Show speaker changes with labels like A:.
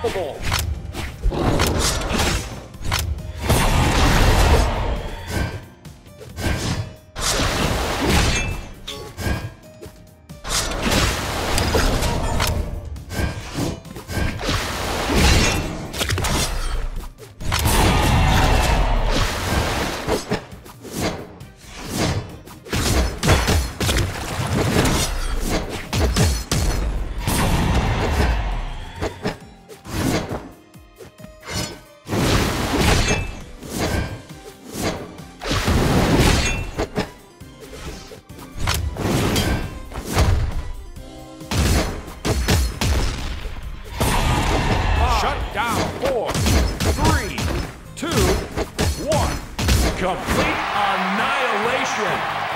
A: Unstoppable! Down. Four, three, two, one. Complete annihilation.